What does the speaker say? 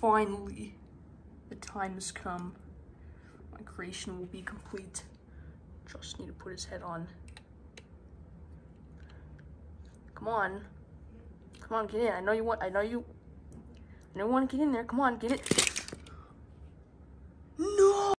Finally, the time has come. My creation will be complete. Just need to put his head on. Come on. Come on, get in. I know you want, I know you, I know you want to get in there. Come on, get it.